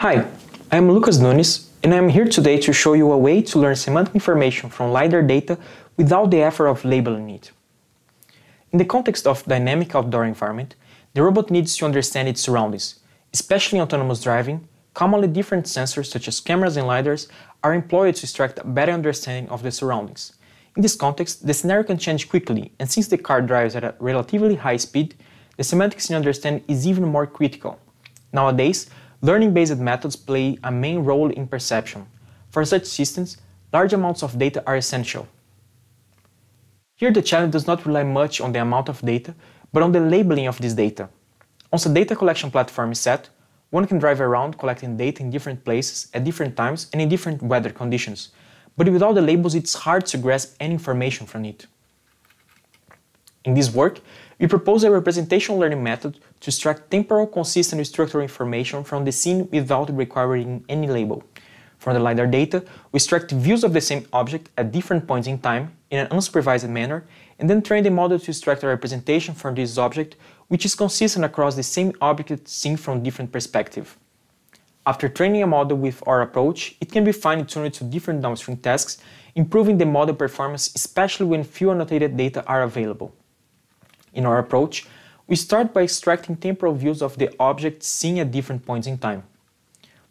Hi, I'm Lucas Nunes, and I'm here today to show you a way to learn semantic information from LiDAR data without the effort of labeling it. In the context of dynamic outdoor environment, the robot needs to understand its surroundings, especially in autonomous driving. Commonly different sensors such as cameras and LiDARs are employed to extract a better understanding of the surroundings. In this context, the scenario can change quickly, and since the car drives at a relatively high speed, the semantics in understanding is even more critical. Nowadays, learning-based methods play a main role in perception. For such systems, large amounts of data are essential. Here the challenge does not rely much on the amount of data, but on the labeling of this data. Once a data collection platform is set, one can drive around collecting data in different places at different times and in different weather conditions, but without the labels it's hard to grasp any information from it. In this work, we propose a representational learning method to extract temporal consistent structural information from the scene without requiring any label. From the LiDAR data, we extract views of the same object at different points in time in an unsupervised manner and then train the model to extract a representation from this object which is consistent across the same object seen from different perspectives. After training a model with our approach, it can be fine-tuned to different downstream tasks, improving the model performance especially when few annotated data are available. In our approach, we start by extracting temporal views of the objects seen at different points in time.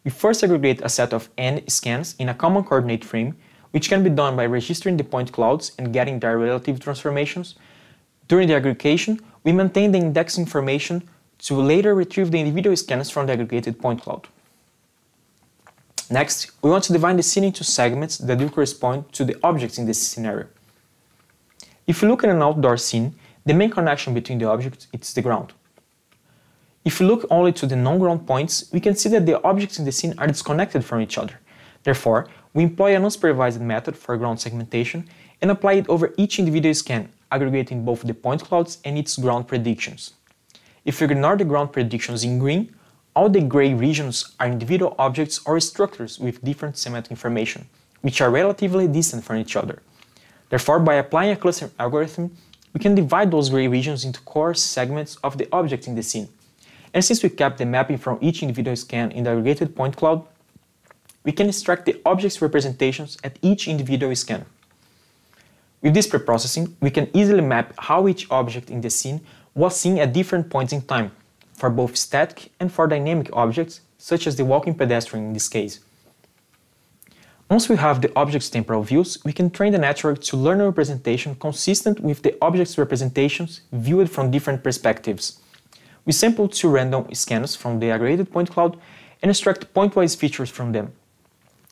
We first aggregate a set of n scans in a common coordinate frame, which can be done by registering the point clouds and getting their relative transformations. During the aggregation, we maintain the index information to later retrieve the individual scans from the aggregated point cloud. Next, we want to divide the scene into segments that will correspond to the objects in this scenario. If we look at an outdoor scene, the main connection between the objects is the ground. If we look only to the non-ground points, we can see that the objects in the scene are disconnected from each other. Therefore, we employ an unsupervised method for ground segmentation and apply it over each individual scan, aggregating both the point clouds and its ground predictions. If we ignore the ground predictions in green, all the gray regions are individual objects or structures with different semantic information, which are relatively distant from each other. Therefore, by applying a clustering algorithm, we can divide those gray regions into coarse segments of the object in the scene. And since we kept the mapping from each individual scan in the aggregated point cloud, we can extract the object's representations at each individual scan. With this preprocessing, we can easily map how each object in the scene was seen at different points in time, for both static and for dynamic objects, such as the walking pedestrian in this case. Once we have the object's temporal views, we can train the network to learn a representation consistent with the object's representations viewed from different perspectives. We sample two random scans from the aggregated point cloud and extract pointwise features from them.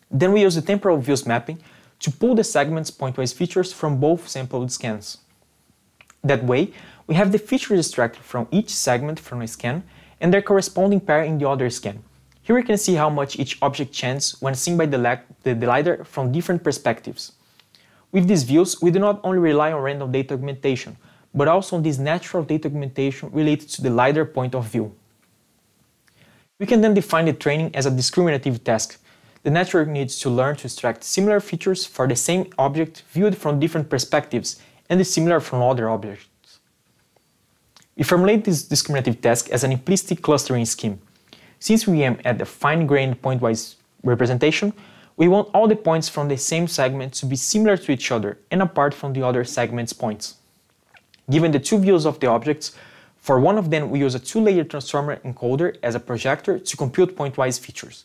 Then we use the temporal views mapping to pull the segment's pointwise features from both sampled scans. That way, we have the features extracted from each segment from a scan and their corresponding pair in the other scan. Here we can see how much each object changes when seen by the, the, the LiDAR from different perspectives. With these views, we do not only rely on random data augmentation, but also on this natural data augmentation related to the LiDAR point of view. We can then define the training as a discriminative task. The network needs to learn to extract similar features for the same object viewed from different perspectives and dissimilar from other objects. We formulate this discriminative task as an implicit clustering scheme. Since we aim at the fine-grained pointwise representation, we want all the points from the same segment to be similar to each other and apart from the other segment's points. Given the two views of the objects, for one of them we use a two-layer transformer encoder as a projector to compute pointwise features,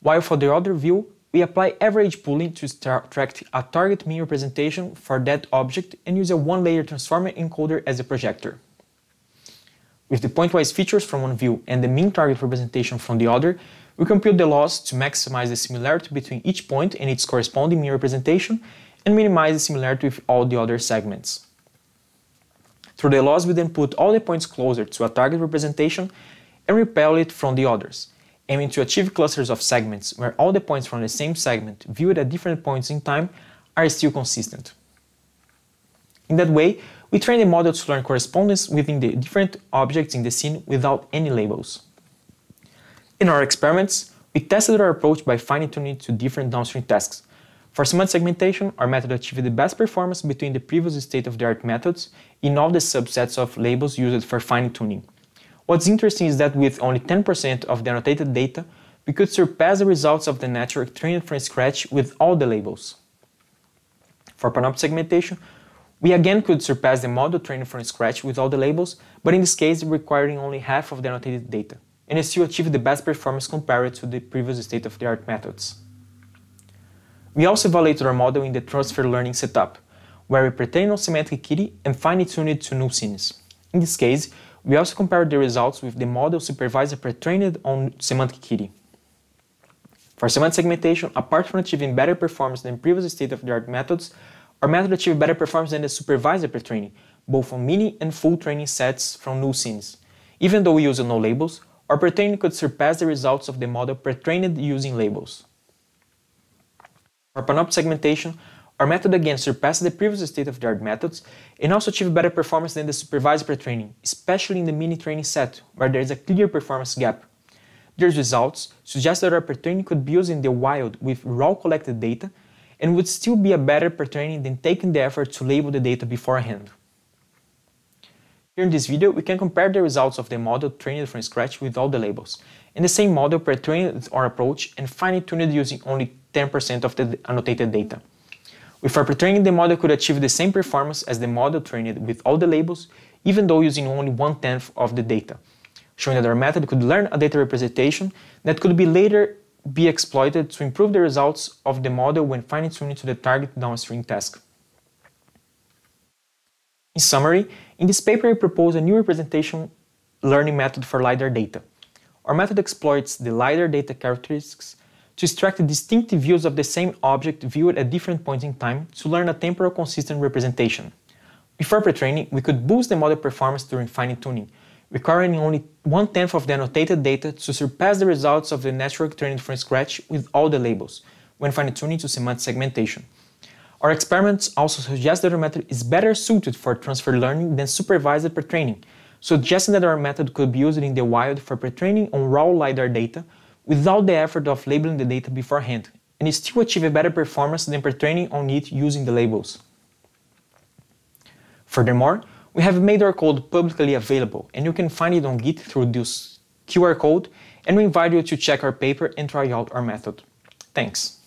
while for the other view we apply average pooling to extract a target mean representation for that object and use a one-layer transformer encoder as a projector. With the pointwise features from one view and the mean target representation from the other, we compute the loss to maximize the similarity between each point and its corresponding mean representation and minimize the similarity with all the other segments. Through the loss, we then put all the points closer to a target representation and repel it from the others, aiming to achieve clusters of segments where all the points from the same segment viewed at different points in time are still consistent. In that way, we train the model to learn correspondence within the different objects in the scene without any labels. In our experiments, we tested our approach by fine-tuning it to different downstream tasks. For semantic segmentation, our method achieved the best performance between the previous state-of-the-art methods in all the subsets of labels used for fine-tuning. What's interesting is that with only 10% of the annotated data, we could surpass the results of the network trained from scratch with all the labels. For panoptic segmentation, we again could surpass the model trained from scratch with all the labels, but in this case requiring only half of the annotated data, and still achieve the best performance compared to the previous state-of-the-art methods. We also evaluated our model in the transfer learning setup, where we pre-trained on SemanticKITTI and fine-tuned it to nuScenes. In this case, we also compared the results with the model supervisor pre-trained on SemanticKITTI. For semantic segmentation, apart from achieving better performance than previous state-of-the-art methods, our method achieved better performance than the supervisor pre-training, both on mini and full training sets from nuScenes. Even though we use no labels, our pre-training could surpass the results of the model pre-trained using labels. For panoptic segmentation, our method again surpassed the previous state-of-the-art methods and also achieved better performance than the supervised pre-training, especially in the mini training set, where there is a clear performance gap. These results suggest that our pre-training could be used in the wild with raw collected data and would still be a better pre-training than taking the effort to label the data beforehand. Here in this video, we can compare the results of the model trained from scratch with all the labels, and the same model pre-trained our approach and fine-tuned using only 10% of the annotated data. With our pre-training, the model could achieve the same performance as the model trained with all the labels, even though using only one-tenth of the data, showing that our method could learn a data representation that could be later be exploited to improve the results of the model when fine-tuning to the target downstream task. In summary, in this paper we propose a new representation learning method for LiDAR data. Our method exploits the LiDAR data characteristics to extract distinctive views of the same object viewed at different points in time to learn a temporal consistent representation. Before pre-training, we could boost the model performance during fine-tuning, requiring only one-tenth of the annotated data to surpass the results of the network trained from scratch with all the labels, when fine-tuning to semantic segmentation. Our experiments also suggest that our method is better suited for transfer learning than supervised pre-training, suggesting that our method could be used in the wild for pre-training on raw LiDAR data without the effort of labeling the data beforehand, and still achieve a better performance than pre-training on it using the labels. Furthermore, we have made our code publicly available, and you can find it on Git through this QR code, and we invite you to check our paper and try out our method. Thanks.